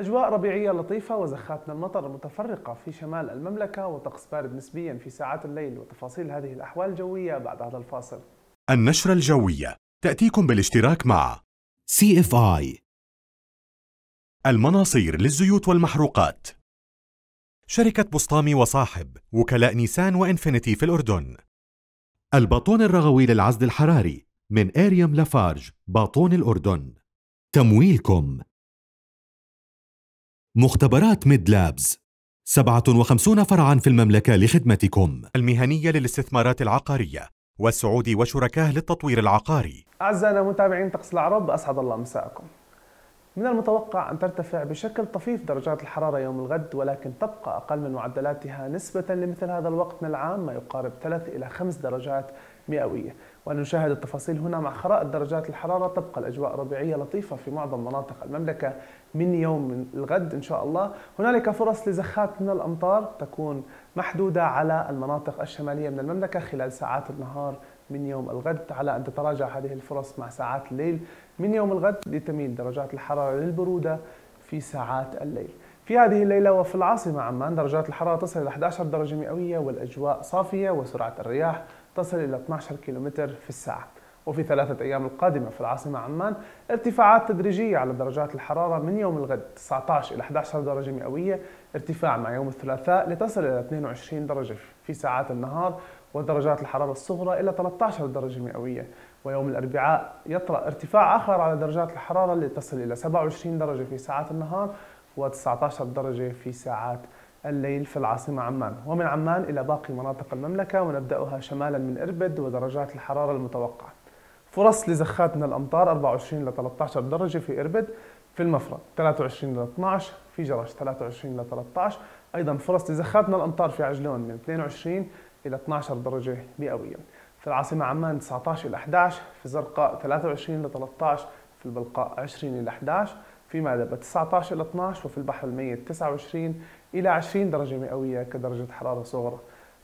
أجواء ربيعية لطيفة وزخات من المطر متفرقة في شمال المملكة وطقس بارد نسبيا في ساعات الليل وتفاصيل هذه الأحوال الجوية بعد هذا الفاصل. النشرة الجوية. تأتيكم بالاشتراك مع سي اف اي المناصير للزيوت والمحروقات. شركة بسطامي وصاحب وكلاء نيسان وإنفينيتي في الأردن. الباطون الرغوي للعزل الحراري من اريوم لافارج باطون الأردن. تمويلكم مختبرات ميد لابز. 57 فرعا في المملكة لخدمتكم. المهنية للاستثمارات العقارية والسعودي وشركاه للتطوير العقاري. أعزائنا متابعين طقس العرب أسعد الله مساءكم. من المتوقع أن ترتفع بشكل طفيف درجات الحرارة يوم الغد ولكن تبقى أقل من معدلاتها نسبة لمثل هذا الوقت من العام ما يقارب 3 إلى 5 درجات مئوية. ونشاهد التفاصيل هنا مع خرائط درجات الحرارة تبقى الأجواء ربيعية لطيفة في معظم مناطق المملكة من يوم الغد إن شاء الله. هنالك فرص لزخات من الأمطار تكون محدودة على المناطق الشمالية من المملكة خلال ساعات النهار من يوم الغد. على أن تتراجع هذه الفرص مع ساعات الليل من يوم الغد لتميل درجات الحرارة للبرودة في ساعات الليل. في هذه الليلة وفي العاصمة عمان درجات الحرارة تصل إلى 11 درجة مئوية والأجواء صافية وسرعة الرياح تصل إلى 12 كيلومتر في الساعة. وفي ثلاثة أيام القادمة في العاصمة عمان ارتفاعات تدريجية على درجات الحرارة من يوم الغد 19 إلى 11 درجة مئوية ارتفاع مع يوم الثلاثاء لتصل إلى 22 درجة في ساعات النهار ودرجات الحرارة الصغرى إلى 13 درجة مئوية. ويوم الأربعاء يطرأ ارتفاع آخر على درجات الحرارة لتصل إلى 27 درجة في ساعات النهار و19 درجة في ساعات الليل في العاصمة عمان. ومن عمان إلى باقي مناطق المملكة ونبدأها شمالا من إربد ودرجات الحرارة المتوقعة. فرص لزخات من الأمطار 24 ل 13 درجة في إربد في المفرق 23 ل 12 في جرش 23 ل 13 أيضا فرص لزخات من الأمطار في عجلون من 22 إلى 12 درجة مئوية في العاصمة عمان 19 إلى 11 في زرقاء 23 ل 13 في البلقاء 20 إلى 11 في مأدبة 19 إلى 12 وفي البحر الميت 29 إلى 20 درجة مئوية كدرجة حرارة صغرى.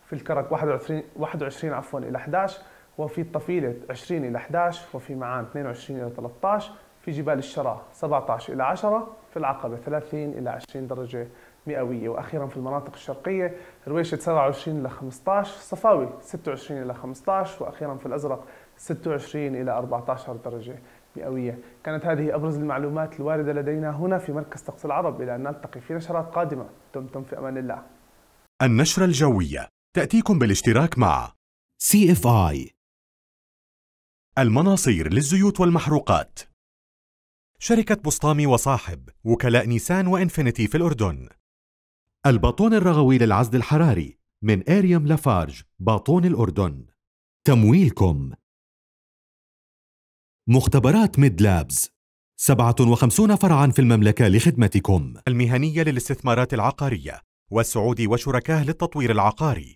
في الكرك 21 21 عفوا إلى 11 وفي الطفيلة 20 إلى 11 وفي معان 22 إلى 13 في جبال الشراء 17 إلى 10 في العقبة 30 إلى 20 درجة مئوية. وأخيرا في المناطق الشرقية رويشة 27 إلى 15 صفاوي 26 إلى 15 وأخيرا في الأزرق 26 إلى 14 درجة مئوية كانت هذه أبرز المعلومات الواردة لدينا هنا في مركز طقس العرب. إلى أن نلتقي في نشرات قادمة. دمتم في أمان الله. النشرة الجوية. تأتيكم بالاشتراك مع آي. المناصير للزيوت والمحروقات. شركة بسطامي وصاحب وكلاء نيسان وإنفينيتي في الأردن. الباطون الرغوي للعزل الحراري من إريوم لافارج باطون الأردن. تمويلكم مختبرات ميد لابز. 57 فرعا في المملكة لخدمتكم. المهنية للاستثمارات العقارية والسعودي وشركاه للتطوير العقاري.